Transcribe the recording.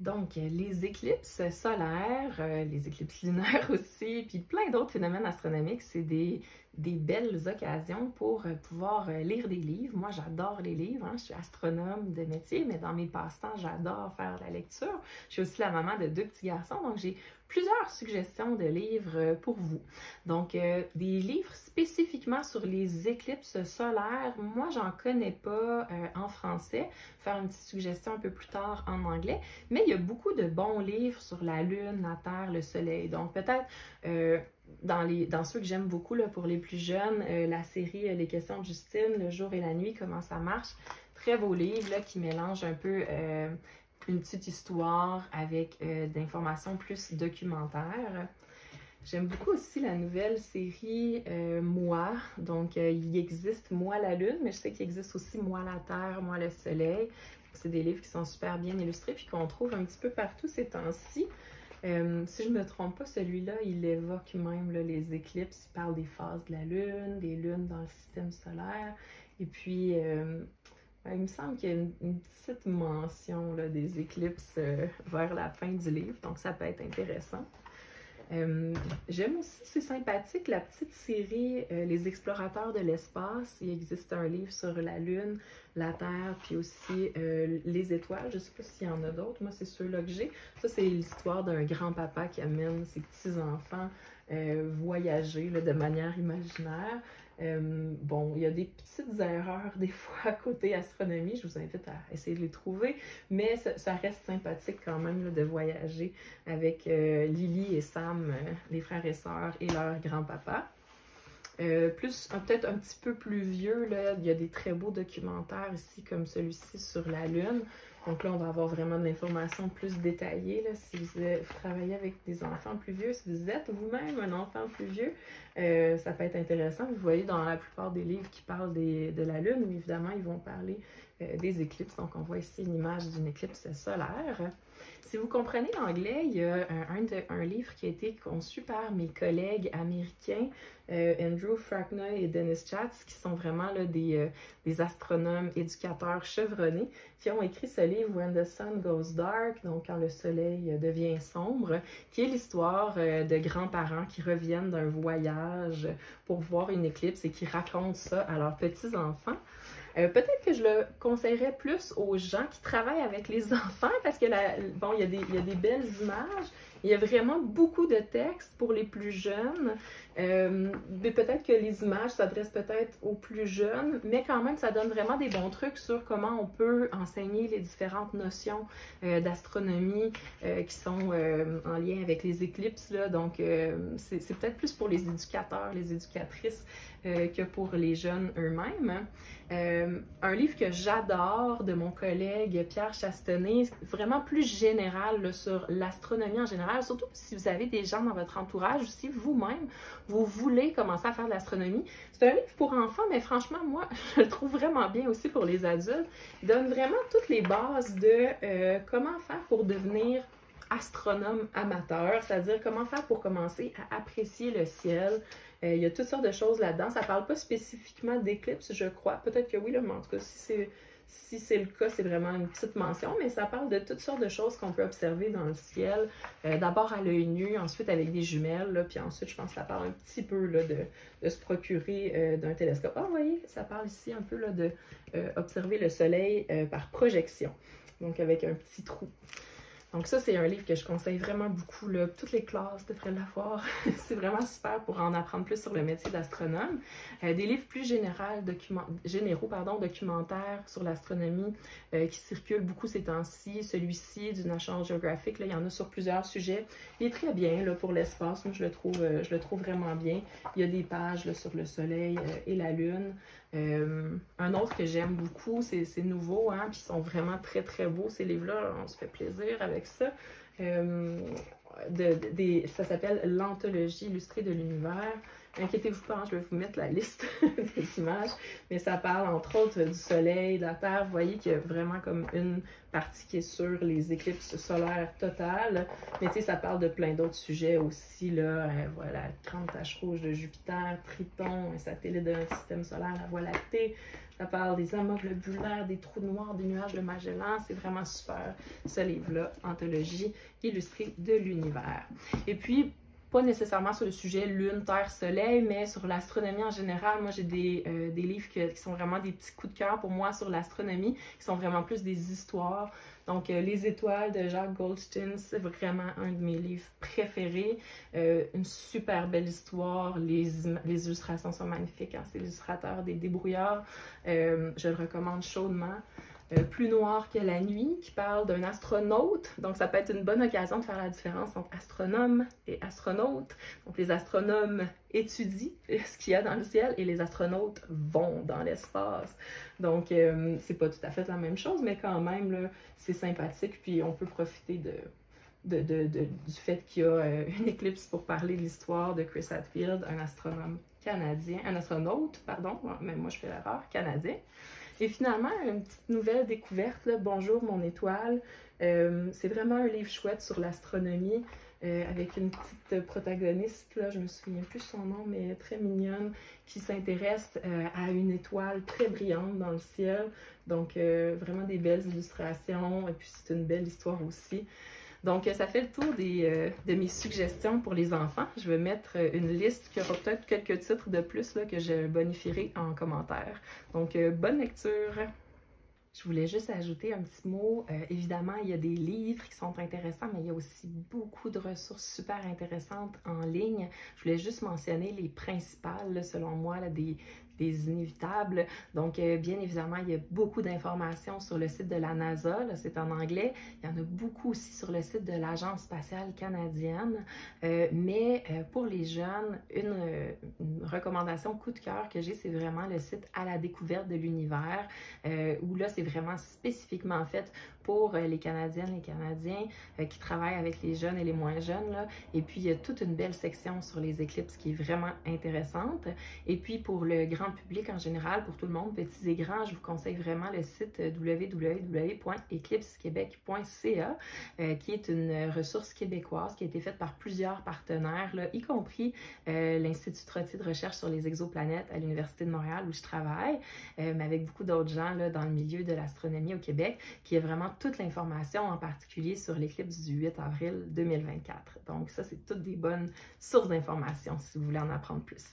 Donc, les éclipses solaires, euh, les éclipses lunaires aussi, puis plein d'autres phénomènes astronomiques, c'est des, belles occasions pour euh, pouvoir euh, lire des livres. Moi, j'adore les livres. Hein. Je suis astronome de métier, mais dans mes passe-temps, j'adore faire la lecture. Je suis aussi la maman de deux petits garçons, donc j'ai plusieurs suggestions de livres pour vous. Donc, des livres spécifiquement sur les éclipses solaires, moi, j'en connais pas en français. Faire une petite suggestion un peu plus tard en anglais. Mais il y a beaucoup de bons livres sur la Lune, la Terre, le Soleil. Donc, peut-être dans, les, dans ceux que j'aime beaucoup là, pour les plus jeunes, euh, la série euh, Les questions de Justine, Le jour et la nuit, comment ça marche. Très beau livre là, qui mélange un peu euh, une petite histoire avec d'informations plus documentaires. J'aime beaucoup aussi la nouvelle série Moi. Donc, il existe Moi la Lune, mais je sais qu'il existe aussi Moi la Terre, Moi le Soleil. C'est des livres qui sont super bien illustrés puis qu'on trouve un petit peu partout ces temps-ci. Euh, si je ne me trompe pas, celui-là, il évoque même les éclipses. Il parle des phases de la Lune, des lunes dans le système solaire. Et puis, euh, il me semble qu'il y a une, petite mention des éclipses euh, vers la fin du livre, donc ça peut être intéressant. Euh, j'aime aussi, c'est sympathique, la petite série euh, Les explorateurs de l'espace. Il existe un livre sur la Lune, la Terre, puis aussi euh, les étoiles. Je ne sais pas s'il y en a d'autres. Moi, c'est ceux-là que j'ai. Ça, c'est l'histoire d'un grand-papa qui amène ses petits-enfants voyager de manière imaginaire. Euh, bon, il y a des petites erreurs des fois côté astronomie, je vous invite à essayer de les trouver, mais ça, reste sympathique quand même de voyager avec euh, Lily et Sam, euh, les frères et sœurs, et leur grand-papa. plus, peut-être un petit peu plus vieux, là, il y a des très beaux documentaires ici, comme celui-ci sur la Lune. Donc là, on va avoir vraiment de l'information plus détaillée. Si vous, travaillez avec des enfants plus vieux, si vous êtes vous-même un enfant plus vieux, euh, ça peut être intéressant. Vous voyez dans la plupart des livres qui parlent de la Lune, évidemment, ils vont parler euh, des éclipses. Donc on voit ici une image d'une éclipse solaire. Si vous comprenez l'anglais, il y a un, livre qui a été conçu par mes collègues américains, euh, Andrew Frackney et Dennis Chatz, qui sont vraiment euh, des, astronomes, éducateurs chevronnés, qui ont écrit ce livre When the Sun Goes Dark, donc quand le soleil devient sombre, qui est l'histoire euh, de grands-parents qui reviennent d'un voyage pour voir une éclipse et qui racontent ça à leurs petits-enfants. Euh, peut-être que je le conseillerais plus aux gens qui travaillent avec les enfants parce que, bon, a des, il y a des belles images, il y a vraiment beaucoup de textes pour les plus jeunes. Euh, mais peut-être que les images s'adressent peut-être aux plus jeunes, mais quand même, ça donne vraiment des bons trucs sur comment on peut enseigner les différentes notions euh, d'astronomie euh, qui sont en lien avec les éclipses. Là. Donc, c'est peut-être plus pour les éducateurs, les éducatrices que pour les jeunes eux-mêmes. un livre que j'adore de mon collègue Pierre Chastenay, vraiment plus général sur l'astronomie en général, surtout si vous avez des gens dans votre entourage ou si vous-même, vous voulez commencer à faire de l'astronomie. C'est un livre pour enfants, mais franchement, moi, je le trouve vraiment bien aussi pour les adultes. Il donne vraiment toutes les bases de euh, comment faire pour devenir astronome amateur, c'est-à-dire comment faire pour commencer à apprécier le ciel. Euh, il y a toutes sortes de choses là-dedans. Ça parle pas spécifiquement d'éclipses, je crois. Peut-être que oui, mais en tout cas, si c'est si c'est le cas, c'est vraiment une petite mention, mais ça parle de toutes sortes de choses qu'on peut observer dans le ciel. Euh, d'abord à l'œil nu, ensuite avec des jumelles, puis ensuite, je pense que ça parle un petit peu là, de, se procurer euh, d'un télescope. Ah, vous voyez, ça parle ici un peu là, euh, le soleil par projection, donc avec un petit trou. Donc ça, c'est un livre que je conseille vraiment beaucoup. Toutes les classes devraient l'avoir. c'est vraiment super pour en apprendre plus sur le métier d'astronome. Euh, des livres plus généraux, pardon, documentaires sur l'astronomie euh, qui circulent beaucoup ces temps-ci. Celui-ci du National Geographic, il y en a sur plusieurs sujets. Il est très bien pour l'espace. Moi, je le, trouve, euh, je le trouve vraiment bien. Il y a des pages sur le Soleil et la Lune. Un autre que j'aime beaucoup, c'est nouveau, hein, puis ils sont vraiment très très beaux ces livres-là. On se fait plaisir avec ça. Euh, de, ça s'appelle L'anthologie illustrée de l'univers. Inquiétez-vous pas, hein, je vais vous mettre la liste des images, mais ça parle entre autres du soleil, de la Terre. Vous voyez qu'il y a vraiment comme une partie qui est sur les éclipses solaires totales, mais tu sais, ça parle de plein d'autres sujets aussi, là, euh, voilà, grande tache rouge de Jupiter, Triton, un satellite d'un système solaire, la Voie lactée, ça parle des amas globulaires, des trous noirs, des nuages de Magellan. C'est vraiment super, ce livre-là, Anthologie illustrée de l'univers. Et puis, pas nécessairement sur le sujet Lune, Terre, Soleil, mais sur l'astronomie en général. Moi, j'ai des, euh, des, livres qui sont vraiment des petits coups de cœur pour moi sur l'astronomie, qui sont vraiment plus des histoires. Donc, euh, Les étoiles de Jacques Goldstein, c'est vraiment un de mes livres préférés. Euh, une super belle histoire. Les, les illustrations sont magnifiques. Hein? C'est l'illustrateur des débrouillards. je le recommande chaudement. Euh, plus noir que la nuit, qui parle d'un astronaute. Donc, ça peut être une bonne occasion de faire la différence entre astronome et astronaute. Donc, les astronomes étudient ce qu'il y a dans le ciel et les astronautes vont dans l'espace. Donc, euh, c'est pas tout à fait la même chose, mais quand même, c'est sympathique. Puis, on peut profiter de, du fait qu'il y a euh, une éclipse pour parler de l'histoire de Chris Hadfield, un astronome canadien, un astronaute, pardon, mais moi je fais l'erreur, canadien. Et finalement, une petite nouvelle découverte, Bonjour mon étoile. Euh, c'est vraiment un livre chouette sur l'astronomie. Euh, avec une petite protagoniste, là, je me souviens plus son nom, mais très mignonne, qui s'intéresse euh, à une étoile très brillante dans le ciel. Donc, vraiment des belles illustrations, et puis c'est une belle histoire aussi. Donc, ça fait le tour des, de mes suggestions pour les enfants. Je vais mettre une liste qui aura peut-être quelques titres de plus là, que je bonifierai en commentaire. Donc, bonne lecture! Je voulais juste ajouter un petit mot. Euh, évidemment, il y a des livres qui sont intéressants, mais il y a aussi beaucoup de ressources super intéressantes en ligne. Je voulais juste mentionner les principales, selon moi, là, des, des inévitables. Donc, euh, bien évidemment, il y a beaucoup d'informations sur le site de la NASA, c'est en anglais. Il y en a beaucoup aussi sur le site de l'Agence spatiale canadienne. Euh, mais euh, pour les jeunes, une, recommandation coup de cœur que j'ai, c'est vraiment le site À la découverte de l'univers, où là, c'est vraiment spécifiquement fait pour les Canadiennes et Canadiens qui travaillent avec les jeunes et les moins jeunes. Là. Et puis, il y a toute une belle section sur les éclipses qui est vraiment intéressante. Et puis, pour le grand public en général, pour tout le monde, petits et grands, je vous conseille vraiment le site www.eclipsequebec.ca, euh, qui est une ressource québécoise qui a été faite par plusieurs partenaires, y compris euh, l'Institut Trottier de recherche sur les exoplanètes à l'Université de Montréal où je travaille, euh, mais avec beaucoup d'autres gens dans le milieu de l'astronomie au Québec, qui a vraiment toute l'information, en particulier sur l'éclipse du 8 avril 2024. Donc ça, c'est toutes des bonnes sources d'informations si vous voulez en apprendre plus.